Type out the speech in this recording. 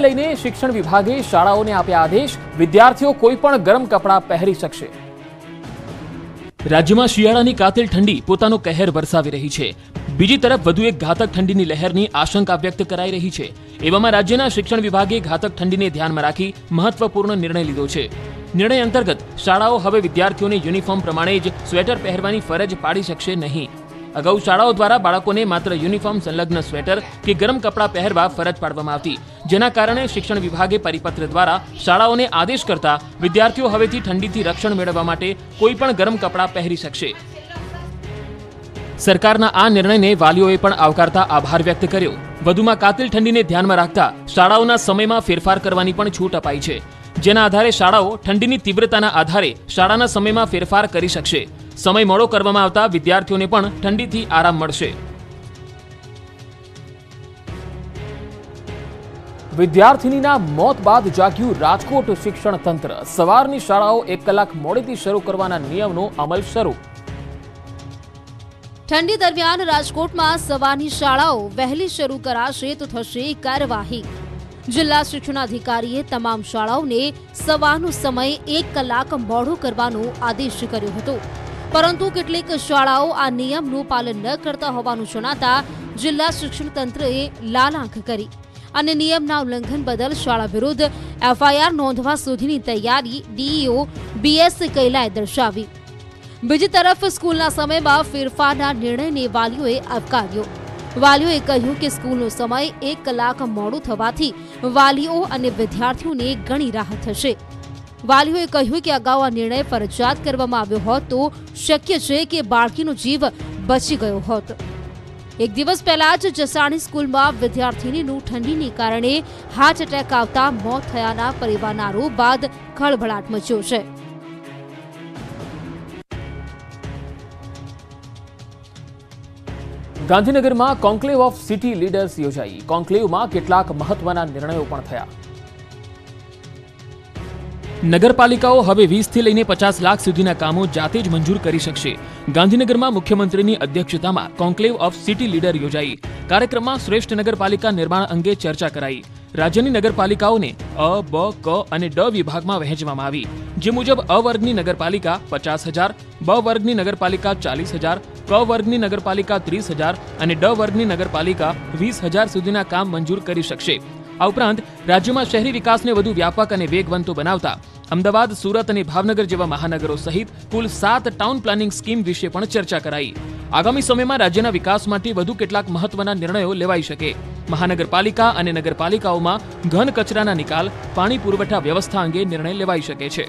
લઈને શિક્ષણ વિભાગે શાળાઓને આપ્યા આદેશ. વિદ્યાર્થીઓ કોઈ પણ ગરમ કપડાં પહેરી શકશે. રાજ્યમાં શિયાળાની કાતિલ ઠંડી પોતાનો કહેર વરસાવી રહી છે. બીજી તરફ વધુ એક ઘાતક ઠંડીની લહેરની આશંકા વ્યક્ત કરાઈ રહી છે. એવામાં રાજ્યના શિક્ષણ વિભાગે ઘાતક ઠંડીને ધ્યાનમાં રાખી મહત્વપૂર્ણ નિર્ણય લીધો છે. નિર્ણય અંતર્ગત શાળાઓ હવે વિદ્યાર્થીઓને યુનિફોર્મ પ્રમાણે જ સ્વેટર પહેરવાની ફરજ પાડી શકશે નહીં. અગાઉ શાળાઓ દ્વારા બાળકોને માત્ર યુનિફોર્મ સંલગ્ન સ્વેટર કે ગરમ કપડાં પહેરવા ફરજ પાડવામાં આવતી. જેના કારણે શિક્ષણ વિભાગે પરિપત્ર દ્વારા શાળાઓને આદેશ કરતા વિદ્યાર્થીઓ હવેથી ઠંડીથી રક્ષણ મેળવવા માટે કોઈ પણ ગરમ કપડાં પહેરી શકશે. સરકારના આ નિર્ણયને વાલીઓએ પણ આવકારતા આભાર વ્યક્ત કર્યો. વધુમાં કાતિલ ઠંડીને ધ્યાનમાં રાખતા શાળાઓના સમયમાં ફેરફાર કરવાની પણ છૂટ અપાઈ છે. જેના આધારે શાળાઓ ઠંડીની તીવ્રતાના આધારે શાળાના સમયમાં ફેરફાર કરી શકશે. સમય મોડો કરવામાં આવતા વિદ્યાર્થીઓને પણ ઠંડીથી આરામ મળશે. વિદ્યાર્થિનીના મોત બાદ જાગ્યું રાજકોટ શિક્ષણ તંત્ર. સવારની શાળાઓ એક કલાક મોડેથી શરૂ કરવાના નિયમનો અમલ શરૂ. ઠંડી દરમિયાન રાજકોટમાં સવારની શાળાઓ વહેલી શરૂ કરાશે તો થશે કાર્યવાહી. જિલ્લા શિક્ષણાધિકારીએ તમામ શાળાઓને સવારનો સમય એક કલાક મોડો કરવાનો આદેશ કર્યો હતો. પરંતુ કેટલીક શાળાઓ આ નિયમનું પાલન ન કરતા હોવાનું જણાતા જિલ્લા શિક્ષણ તંત્રએ લાલ આંખ કરી. અને નિયમના ઉલ્લંઘન બદલ શાળા વિરુદ્ધ એફઆઈઆર નોંધવા સુધીની તૈયારી ડીઈઓ બીએસ કૈલાએ દર્શાવી. બીજી તરફ સ્કૂલના સમયમાં ફેરફારના નિર્ણયને વાલીઓએ આવકાર્યો. વાલીઓએ કહ્યું કે સ્કૂલનો સમય એક કલાક મોડું થવાથી વાલીઓ અને વિદ્યાર્થીઓને ઘણી રાહત થશે. વાલીઓએ કહ્યું કે અગાઉ આ નિર્ણય ફરજિયાત કરવામાં આવ્યો હોત તો શક્ય છે કે બાળકીનો જીવ બચી ગયો હોત. એક દિવસ પહેલા જ જસાણી સ્કૂલમાં વિદ્યાર્થીનીનું ઠંડીને કારણે હાર્ટ એટેક આવતા મોત થયાના પરિવારના આરોપ બાદ ખળભળાટ મચ્યો છે. ગાંધીનગરમાં કોન્ક્લેવ ઓફ સિટી લીડર્સ યોજાઈ. કોન્ક્લેવમાં કેટલાક મહત્વના નિર્ણયો પણ થયા. નગરપાલિકાઓ હવે વીસથી લઈને પચાસ લાખ સુધીના કામો જાતે જ મંજૂર કરી શકશે. ગાંધીનગરમાં મુખ્યમંત્રીની અધ્યક્ષતામાં કોન્ક્લેવ ઓફ સિટી લીડર યોજાઈ. કાર્યક્રમમાં શ્રેષ્ઠ નગરપાલિકા નિર્માણ અંગે ચર્ચા કરાઈ. રાજ્યની નગરપાલિકાઓને અ, બ, ક અને ડ વિભાગમાં વહેંચવામાં આવી. જે મુજબ અ વર્ગની નગરપાલિકા પચાસ હજાર, બ વર્ગની નગરપાલિકા ચાલીસ હજાર, ક વર્ગની નગરપાલિકા ત્રીસ હજાર અને ડ વર્ગની નગરપાલિકા વીસ હજાર સુધીના કામ મંજૂર કરી શકશે. આ ઉપરાંત રાજ્યમાં શહેરી વિકાસને વધુ વ્યાપક અને વેગવંતો બનાવતા અમદાવાદ, સુરત અને ભાવનગર જેવા મહાનગરો સહિત કુલ સાત ટાઉન પ્લાનિંગ સ્કીમ વિશે પણ ચર્ચા કરાઈ. આગામી સમયમાં રાજ્યના વિકાસ માટે વધુ કેટલાક મહત્વના નિર્ણયો લેવાઈ શકે. મહાનગરપાલિકા અને નગરપાલિકાઓમાં ઘન કચરાના નિકાલ, પાણી પુરવઠા વ્યવસ્થા અંગે નિર્ણય લેવાઈ શકે છે.